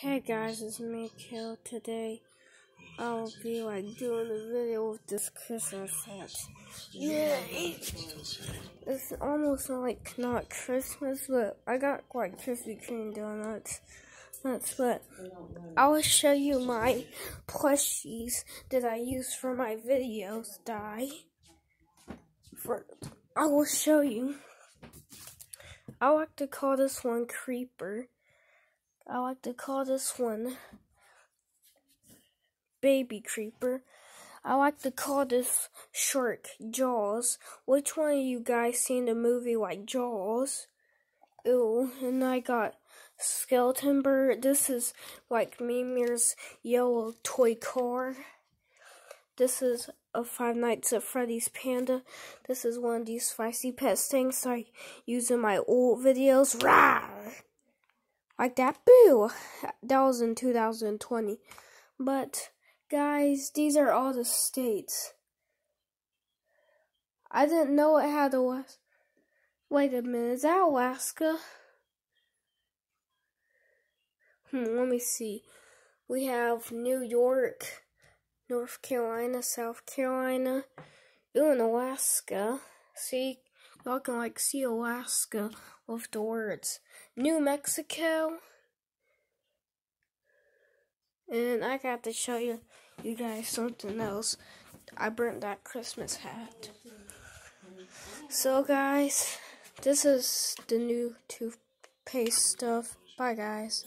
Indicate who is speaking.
Speaker 1: Hey guys, it's me, Kill. Today, I'll be like doing a video with this Christmas hat. Yeah, it's almost like not Christmas, but I got like Krispy Kreme donuts. That's what I will show you my plushies that I use for my videos. Die. For I will show you. I like to call this one Creeper. I like to call this one Baby Creeper. I like to call this shark Jaws. Which one of you guys seen the movie like Jaws? Ooh, and I got Skeleton Bird. This is like Mimir's yellow toy car. This is a Five Nights at Freddy's Panda. This is one of these spicy pets things I use in my old videos. Rah! Like that. Boo! That was in 2020. But, guys, these are all the states. I didn't know it had a. Wait a minute, is that Alaska? Hmm, let me see. We have New York, North Carolina, South Carolina, ooh, and Alaska. See, y'all can like see Alaska with the words New Mexico. And I got to show you, you guys something else. I burnt that Christmas hat. So, guys, this is the new toothpaste stuff. Bye, guys.